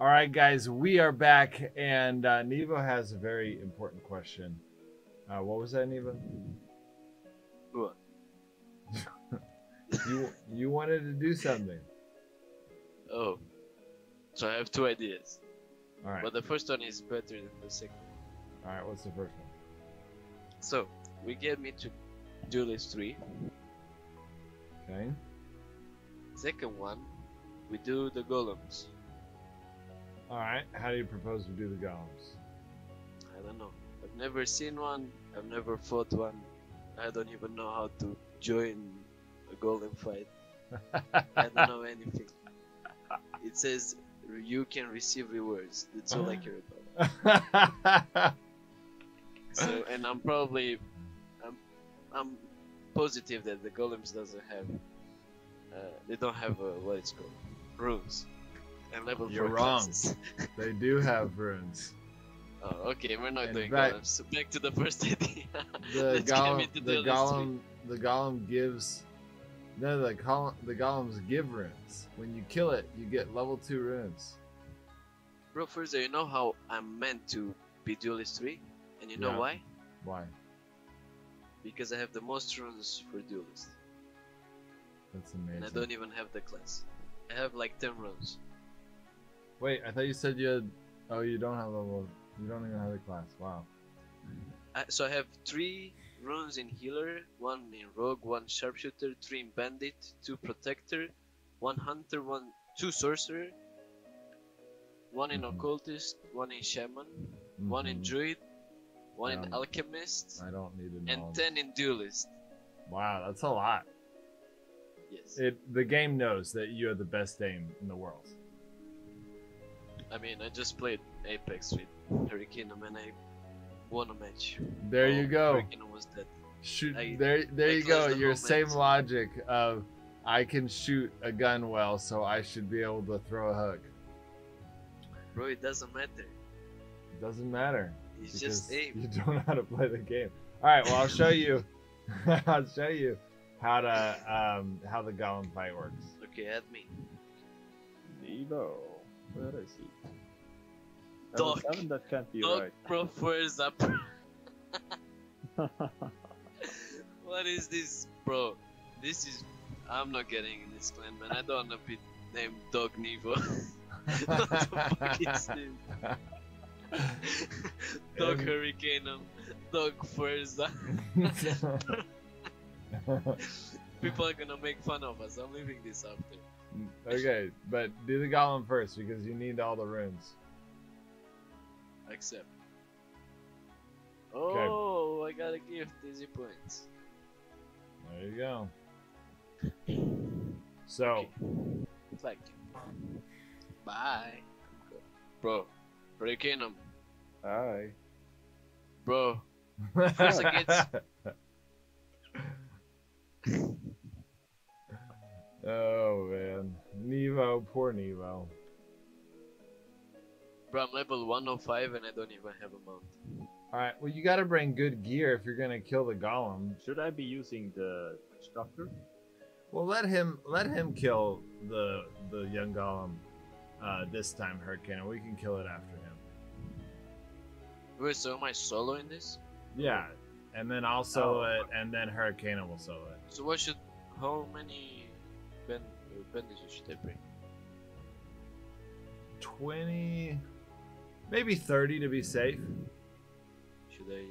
All right, guys, we are back, and uh, Nevo has a very important question. Uh, what was that, Nevo? What? You you wanted to do something. Oh. So I have two ideas. All right. But the first one is better than the second. All right. What's the first one? So, we get me to Duelist 3. Okay. Second one, we do the golems. All right. How do you propose we do the golems? I don't know. I've never seen one. I've never fought one. I don't even know how to join a golem fight. I don't know anything. It says you can receive rewards. That's all I care about. So, and I'm probably, I'm, I'm positive that the golems doesn't have, uh, they don't have uh, what it's called, runes. And level You're wrong. they do have runes. Oh, okay, we're not In doing fact- golems. So back to the first idea. The golem, the Duelist golem, the golem gives. No, the golem, the golems give runes. When you kill it, you get level two runes. Bro, first, you know how I'm meant to be Duelist 3? And you know Yeah. why? Why? Because I have the most runes for Duelist. That's And I don't even have the class. I have like 10 runes. Wait, I thought you said you had. Oh, you don't have level. You don't even have the class. Wow. I, so I have 3 runes in Healer, 1 in Rogue, 1 Sharpshooter, 3 in Bandit, 2 Protector, 1 Hunter, 1 2 Sorcerer, 1 in Mhm. Occultist, 1 in Shaman, 1 in Mhm. Druid, 1 in Alchemist, I don't need to and 10 in Duelist. Wow, that's a lot. Yes. It the game knows that you are the best aim in the world. I mean, I just played Apex with Hurricane and I won a match. There Oh, you go. Hurricane was dead. Shoot, I- there, there I you go. the Your whole same match. logic of I can shoot a gun well, so I should be able to throw a hook. Bro, it doesn't matter. It doesn't matter. It's just aim. You don't know how to play the game. All right, well I'll show you. I'll show you how to um, how the golem fight works. Okay, add me. Evo. Where is he? Level Dog. seven, that can't be Dog right. Pro Forza. what is this, bro? This is. I'm not getting in this clan, man. I don't want to be named Dog Nevo. what the fuck is this? Dog Hurricane, Dog Forza. People are gonna make fun of us. I'm leaving this after. okay, but do the golem first because you need all the runes. Accept. Oh, I got a gift. Easy points. There you go. So, Thank you. Bye. Bro, um. Hurricane, Aye. bro. First against- oh man, Nevo, poor Nevo. Bro, I'm level 105 and I don't even have a mount. All right, well you got to bring good gear if you're gonna kill the golem. Should I be using the structure? Well, let him let him kill the the young golem uh, this time, Hurricane, and we can kill it after him. Wait, so am I solo in this? Yeah, and then I'll solo Oh. it, and then Hurricane will solo it. So what should, how many uh, bandages should I bring? Twenty, maybe thirty to be safe. Should I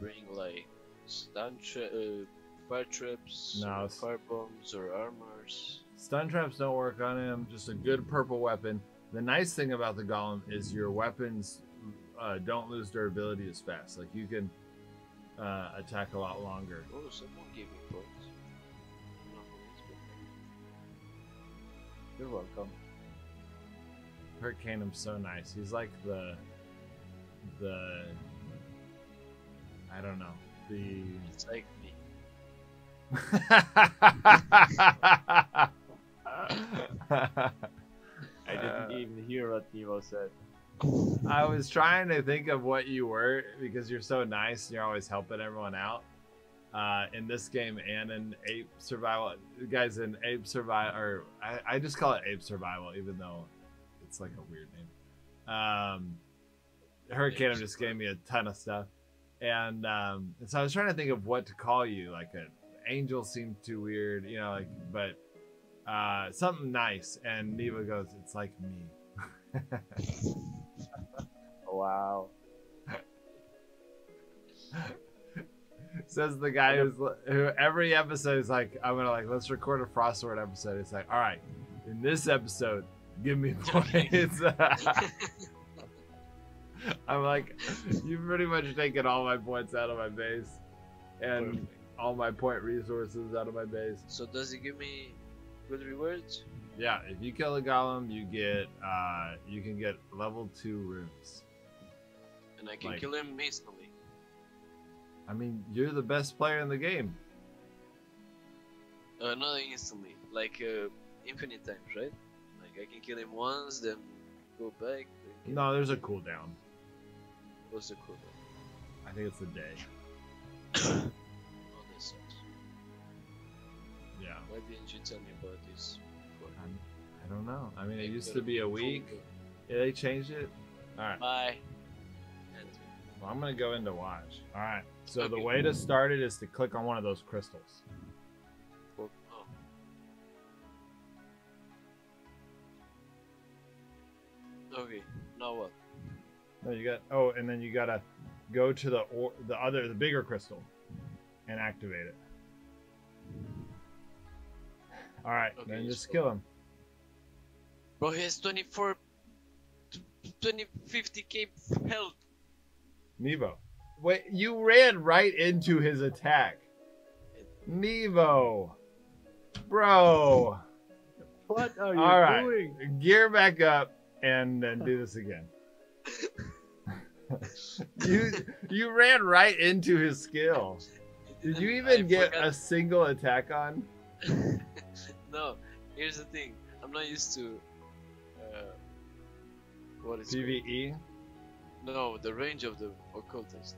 bring like stun tra- uh, fire traps, No, or fire bombs, or armors? Stun traps don't work on him. Just a good purple weapon. The nice thing about the golem is your weapons uh, don't lose durability as fast. Like you can uh, attack a lot longer. Oh, someone gave me points. You're welcome. Hurricaneum's so nice. He's like the the I don't know the. It's like me. I didn't even hear what Nevo said. I was trying to think of what you were because you're so nice and you're always helping everyone out. Uh, in this game and in Ape Survival, guys, in Ape Survival, or I, I just call it Ape Survival, even though It's like a weird name. Um, Hurricane just gave me a ton of stuff, and um, and so I was trying to think of what to call you. Like an angel seemed too weird, you know. Like, but uh, something nice. And Nevo goes, "It's like me." Wow. Says the guy who's who every episode is like, I'm gonna like let's record a Frostborn episode. It's like, all right, in this episode, give me points. I'm like, you've pretty much taken all my points out of my base, and Perfect. all my point resources out of my base. So does it give me good rewards? Yeah, if you kill a golem, you get uh you can get level two runes. And I can Like- kill him instantly. I mean, you're the best player in the game. Uh, not instantly, like uh, infinite times, right? Like I can kill him once, then go back. Then No, there's a cooldown. What's the cooldown? I think it's a day. Oh, that sucks. Yeah. Why didn't you tell me about this? before? I'm, I don't know. I mean, it used to be a week. Yeah, they changed it. All right. Bye. Well, I'm gonna go into watch. All right. So the way to start it is to click on one of those crystals. Oh. Okay, now what? No, you got. Oh, and then you gotta go to the or the other the bigger crystal, and activate it. All right. Okay, then just so- kill him. Bro, he has 24, 20, 50k health. Nevo. Wait, you ran right into his attack. Nevo. Bro. What are you All right. doing? Gear back up and then do this again. you you ran right into his skill. Did you even I get forgot- a single attack on? no, here's the thing. I'm not used to. Uh, what is it PVE? called? No, the range of the occultist.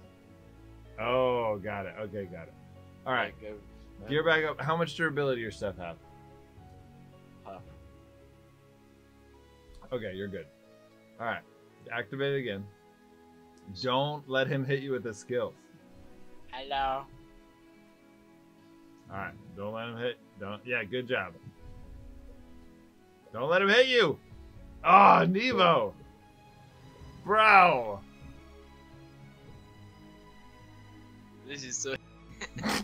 Oh, got it. Okay, got it. All right. Like, uh, Gear back up. How much durability your stuff have? half. Okay, you're good. All right. Activate it again. Don't let him hit you with his skills. Hello. All right. Don't let him hit. Don't. Yeah, good job. Don't let him hit you. Oh, Nevo. Bro. This is so.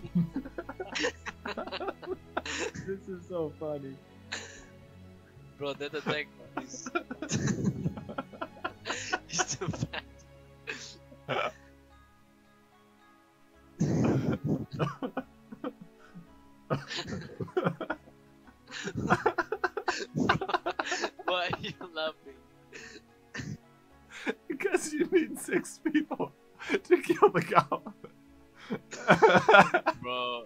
This is so funny. Bro, that attack is. is too fast. You need six people to kill the golem. Bro.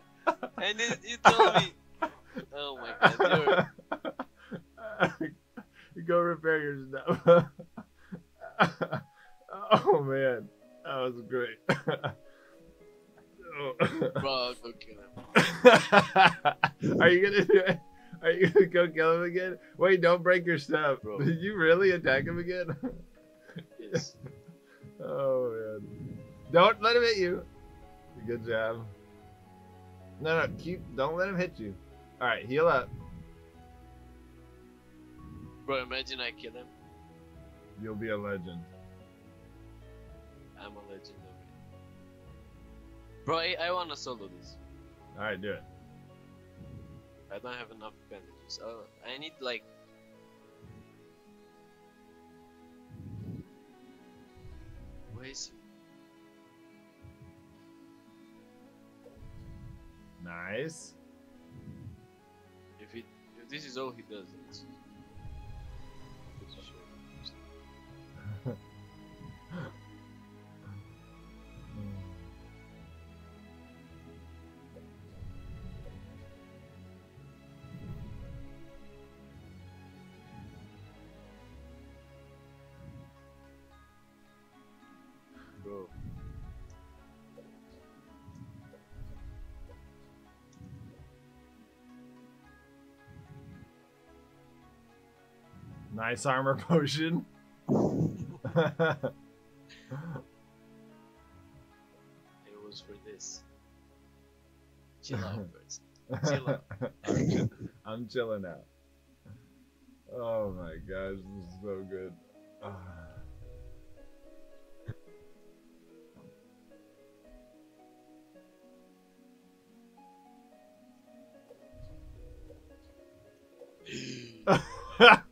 And then you told me. Oh my god, you're. Go repair your stuff. oh man, that was great. Bro, go kill him. Are you gonna do it? Are you gonna go kill him again? Wait, don't break your stuff. Bro. Did you really attack him again? Yes. Oh man. Don't let him hit you. Good job. No, no, keep. Don't let him hit you. All right, heal up. Bro, imagine I kill him. You'll be a legend. I'm a legend already. Bro, I, I wanna solo this. All right, do it. I don't have enough bandages. Oh, I need like. Nice. If it, if this is all he does, Nice armor potion. It was for this. Chill out. Chill out. I'm, chill- I'm chilling out. Oh my gosh, this is so good. Ah.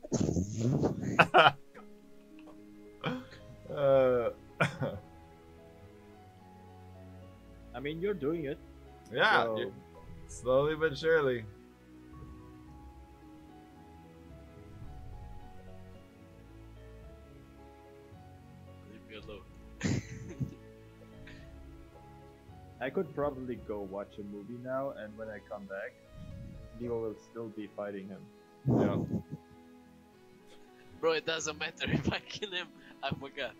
uh, I mean, you're doing it. yeah, so- slowly but surely. Leave me alone. I could probably go watch a movie now, and when I come back, Neo will still be fighting him. Yeah. Bro, it doesn't matter if I kill him. I forgot.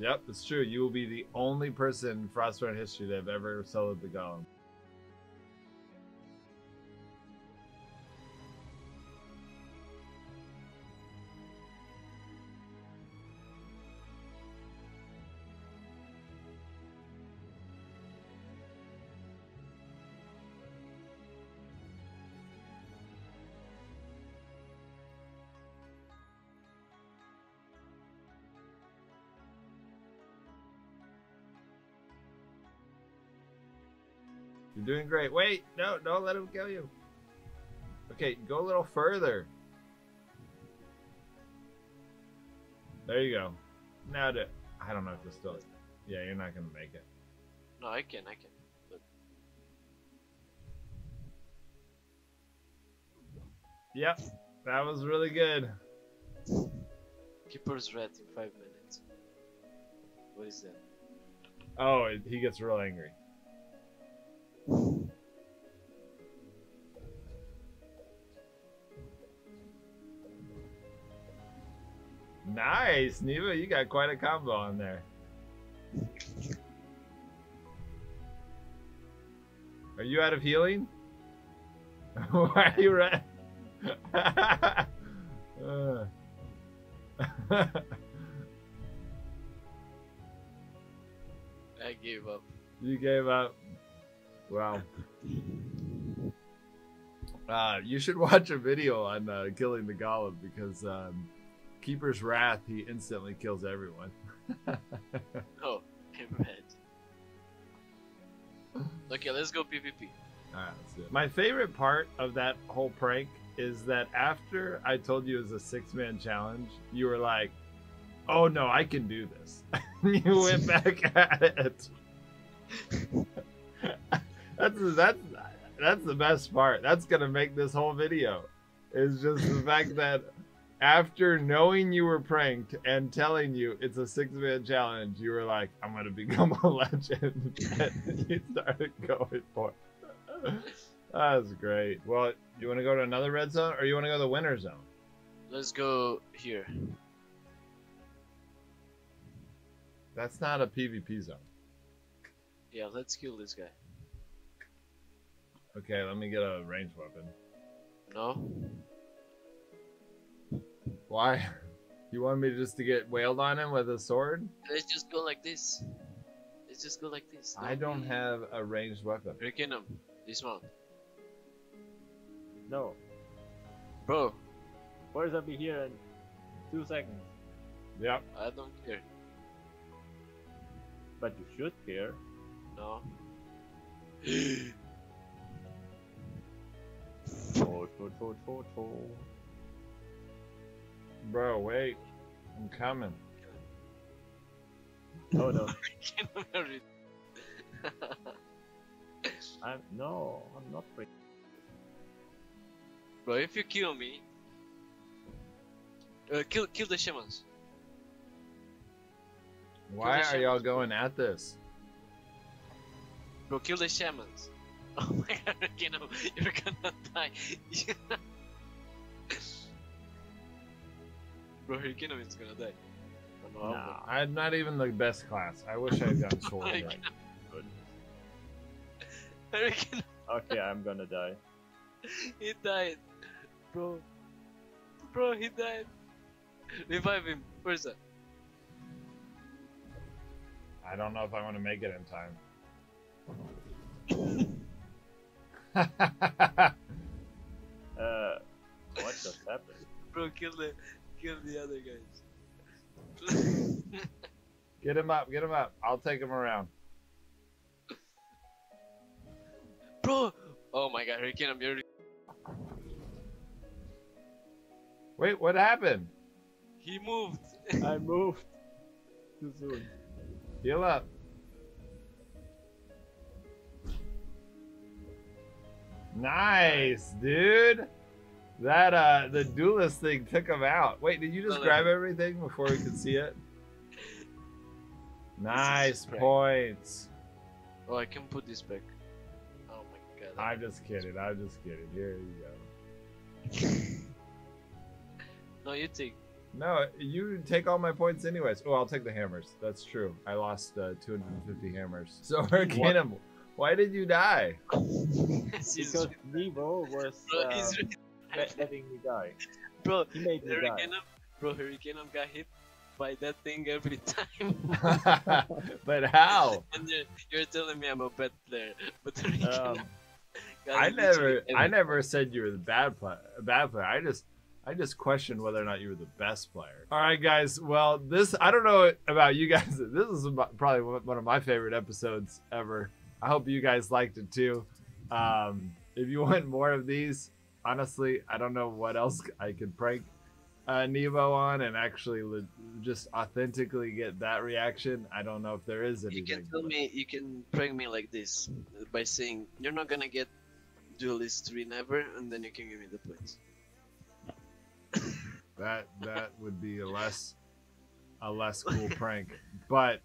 Yep, it's true. You will be the only person in Frostborn history to have ever soloed the Golem. You're doing great. Wait, no, don't let him kill you. Okay, go a little further. There you go. Now to, I don't know if this still. Yeah, you're not gonna make it. No, I can, I can. Yep, that was really good. Keeper's Wrath in five minutes. What is that? Oh, he gets real angry. Nice, Nevo. You got quite a combo on there. Are you out of healing? Why are you right? Uh. I gave up. you gave up. Wow. Uh, you should watch a video on uh, killing the golem because um, Keeper's Wrath, he instantly kills everyone. Oh, I'm. Okay, let's go PvP. Alright, let's do it. My favorite part of that whole prank is that after I told you it was a six man challenge, you were like, oh no, I can do this. you went back at it. that's, that's, that's the best part. That's going to make this whole video. Is just the fact that after knowing you were pranked and telling you it's a six man challenge, you were like, I'm going to become a legend. and you started going for it. That was great. Well, you want to go to another red zone or you want to go to the winter zone? Let's go here. That's not a PvP zone. Yeah, let's kill this guy. Okay, let me get a ranged weapon. No? Why? You want me just to get wailed on him with a sword? Let's just go like this. Let's just go like this. I don't have a ranged weapon. Rekinum, one. No, Bro, Forza be here in two seconds. Yep. I don't care. But you should care. No. Oh, to, to, to, to. Bro, wait. I'm coming. Oh no, I'm no, I'm not free. Bro, if you kill me, uh, kill kill the shamans. Why the are y'all going at this? Bro, kill the shamans. Oh my god, Rekinum, you're gonna die. Bro, Rekinum is gonna die. No, I'm not even the best class. I wish I had done sword. Rekinum, right. Rekinum, Okay, I'm gonna die. he died. Bro. Bro, he died. Revive him. Where's that? I don't know if I want to make it in time. Uh, what just happened? Bro, kill the, kill the other guys. get him up, get him up. I'll take him around. Bro! Oh my god, Hurricane, I'm here. Wait, what happened? He moved! I moved too soon. Heal up. Nice, dude. That uh the duelist thing took him out. Wait, did you just No, grab everything before we could see it? Nice points. Oh, I can put this back. Oh my god. I'm just kidding. I'm just kidding. Here you go. No, you take. No, you take all my points anyways. Oh, I'll take the hammers. That's true. I lost uh, 250 hammers. So Hurricane, why did you die? Because Nevo was uh, he's let- letting me die. bro, He made me die. Hurricane, bro, Hurricane got hit by that thing every time. but how? and you're, telling me I'm a bad player, but Hurricane Um, I never, I never said you were the bad player. Bad player. I just, I just questioned whether or not you were the best player. All right, guys. Well, this I don't know about you guys. This is probably one of my favorite episodes ever. I hope you guys liked it too. Um, if you want more of these, honestly, I don't know what else I could prank uh, Nevo on and actually le- just authentically get that reaction. I don't know if there is anything. You can tell me, you can prank me like this by saying you're not gonna get duelist three never, and then you can give me the points. That that would be a less a less cool prank. But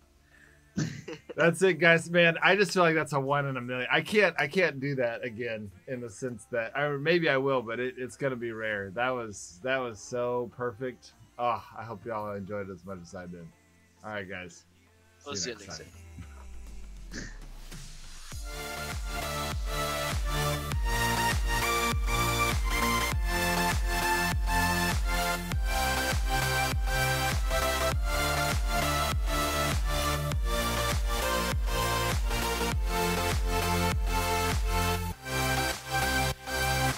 that's it, guys. Man, I just feel like that's a one in a million. I can't I can't do that again in the sense that I maybe I will, but it, it's gonna be rare. That was that was so perfect. Oh, I hope y'all enjoyed it as much as I did. All right, guys. We'll see you next time.